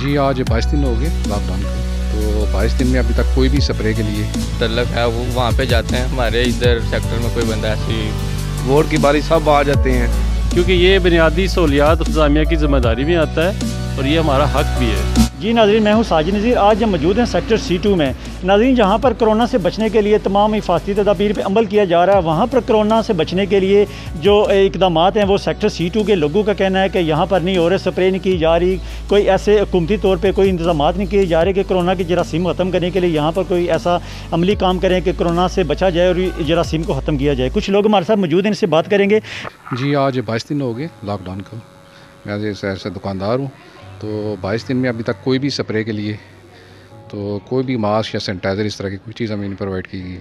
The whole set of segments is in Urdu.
جی آج بائیس دن ہو گئے لاک ڈاؤن کے۔ تو بائیس دن میں ابھی تک کوئی بھی سپرے کے لیے۔ تعلق ہے وہ وہاں پہ جاتے ہیں ہمارے ادھر سیکٹر میں کوئی بندہ ایسی ووٹ کی باری سب آ جاتے ہیں۔ کیونکہ یہ بنیادی سہولیات انتظامیہ کی ذمہ داری بھی آتا ہے۔ اور یہ ہمارا حق بھی ہے۔ جی ناظرین میں ہوں ساجد نذیر۔ آج ہم موجود ہیں سیکٹر سی ٹو میں۔ ناظرین جہاں پر کرونا سے بچنے کے لیے تمام حفاظتی تدابیر پہ عمل کیا جا رہا ہے وہاں پر کرونا سے بچنے کے لیے جو اقدامات ہیں وہ سیکٹر سی ٹو کے لوگوں کا کہنا ہے کہ یہاں پر نہیں ہو رہے سپرے نہیں کی جا رہی۔ کوئی ایسے حکومتی طور پہ کوئی انتظامات نہیں کیے جا رہے کہ کرونا کی جراثیم ختم کرنے کے لیے یہاں پر کوئی ایسا عملی کام کریں کہ کرونا سے بچا جائے اور جراثیم کو ختم کیا جائے۔ کچھ لوگ ہمارے ساتھ موجود ہیں ان سے بات کریں گے۔ جی آج بائیس دن ہو گئے لاک ڈاؤن کا میں ایسے دکاندار ہوں۔ تو بائیس دن میں ابھی تک کوئی بھی سپرے کے لیے تو کوئی بھی ماسک یا سینیٹائزر اس طرح کی کوئی چیز ہمیں نہیں پرووائڈ کی گئی۔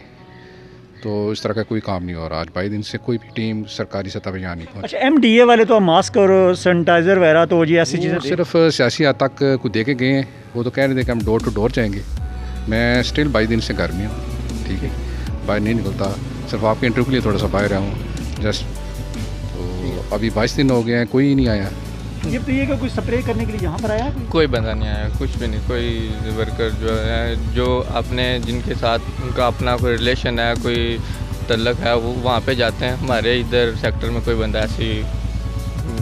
تو اس طرح کا کوئی کام نہیں ہو رہا۔ آج بائیس دن سے کوئی بھی ٹیم سرکاری سطح پہ یہاں نہیں پہنچی۔ اچھا ایم ڈی اے والے تو ماسک اور سینیٹائزر وغیرہ تو جی ایسی چیزیں صرف سیاسی حد تک کوئی دے کے گئے ہیں۔ وہ تو کہہ رہے تھے کہ ہم ڈور ٹو ڈور جائیں گے۔ میں اسٹل بائیس دن سے گھر میں ہوں۔ ٹھیک ہے۔ باہر نہیں نکلتا۔ صرف آپ کے انٹرویو کے لیے تھوڑا سا باہر رہا ہوں۔ جسٹ تو ابھی بائیس دن ہو گئے ہیں کوئی نہیں آیا۔ یہ تو یہ کہ کوئی سپرے کرنے کے لیے یہاں پر آیا ہے کوئی؟ کوئی بندہ نہیں آیا کچھ بھی نہیں کوئی ورکر جو ہے جو اپنے جن کے ساتھ ان کا اپنا کوئی ریلیشن ہے کوئی تعلق ہے وہ وہاں پہ جاتے ہیں۔ ہمارے ادھر سیکٹر میں کوئی بندہ ایسی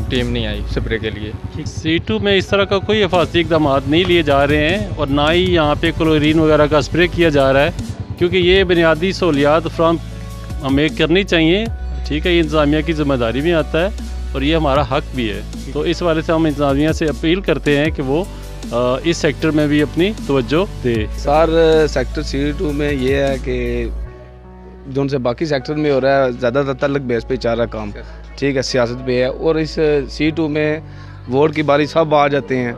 ٹیم نہیں آئی سپرے کے لیے۔ سی ٹو میں اس طرح کا کوئی حفاظتی اقدامات نہیں لیے جا رہے ہیں اور نہ ہی یہاں پہ کلورین وغیرہ کا اسپرے کیا جا رہا ہے کیونکہ یہ بنیادی سہولیات فراہم ہمیں کرنی چاہیے۔ ٹھیک ہے یہ انتظامیہ کی ذمہ داری بھی آتا ہے۔ اور یہ ہمارا حق بھی ہے۔ تو اس والے سے ہم انتظامیہ سے اپیل کرتے ہیں کہ وہ اس سیکٹر میں بھی اپنی توجہ دے۔ سر سیکٹر سی ٹو میں یہ ہے کہ جو ان سے باقی سیکٹر میں ہو رہا ہے زیادہ تر تعلق بیس پہ چل رہا ہے کام۔ ٹھیک ہے سیاست پہ ہے۔ اور اس سی ٹو میں ووٹ کی باری سب آ جاتے ہیں۔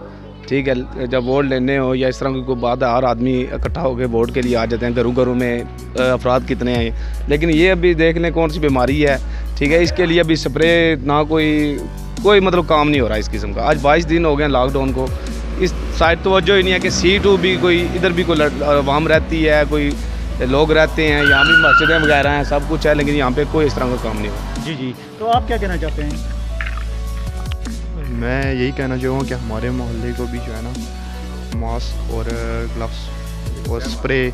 ٹھیک ہے، جب ووٹ لینے ہو یا اس طرح کی کوئی بات ہے، ہر آدمی اکٹھا ہو کے ووٹ کے لیے آ جاتے ہیں، گھروں گھروں میں افراد کتنے ہیں۔ لیکن یہ ابھی دیکھ لیں کون سی بیماری ہے، ٹھیک ہے، اس کے لیے ابھی سپرے نہ کوئی کوئی مطلب کام نہیں ہو رہا اس قسم کا۔ آج بائیس دن ہو گئے ہیں لاک ڈاؤن کو۔ اس سائڈ توجہ ہی نہیں ہے کہ سی ٹو بھی کوئی، ادھر بھی کوئی عوام رہتی ہے، کوئی لوگ رہتے ہیں، یہاں بھی مسجدیں وغیرہ ہیں، سب کچھ ہے، لیکن یہاں پہ کوئی اس طرح کا کام نہیں ہو۔ رہا جی جی۔ تو آپ کیا کہنا چاہتے ہیں؟ میں یہی کہنا چاہوں گا کہ ہمارے محلے کو بھی جو ہے نا ماسک اور گلفس اور اسپرے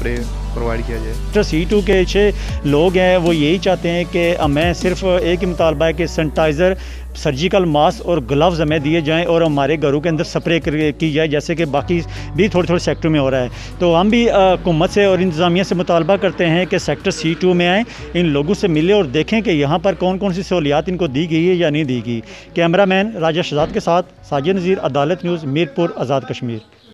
اسپرے پرووائڈ کیا جائے جو سی ٹو کے چھ لوگ ہیں وہ یہی چاہتے ہیں کہ ہمیں صرف ایک ہی مطالبہ ہے کہ سینیٹائزر سرجیکل ماسک اور گلوز ہمیں دیے جائیں اور ہمارے گھروں کے اندر سپرے کی جائے جیسے کہ باقی بھی تھوڑے تھوڑے سیکٹر میں ہو رہا ہے تو ہم بھی حکومت سے اور انتظامیہ سے مطالبہ کرتے ہیں کہ سیکٹر سی ٹو میں آئیں ان لوگوں سے ملے اور دیکھیں کہ یہاں پر کون کون سی سہولیات ان کو دی گئی ہے یا نہیں دی گئی کیمرہ مین راجہ شہزاد کے ساتھ ساجد نذیر عدالت نیوز میرپور آزاد کشمیر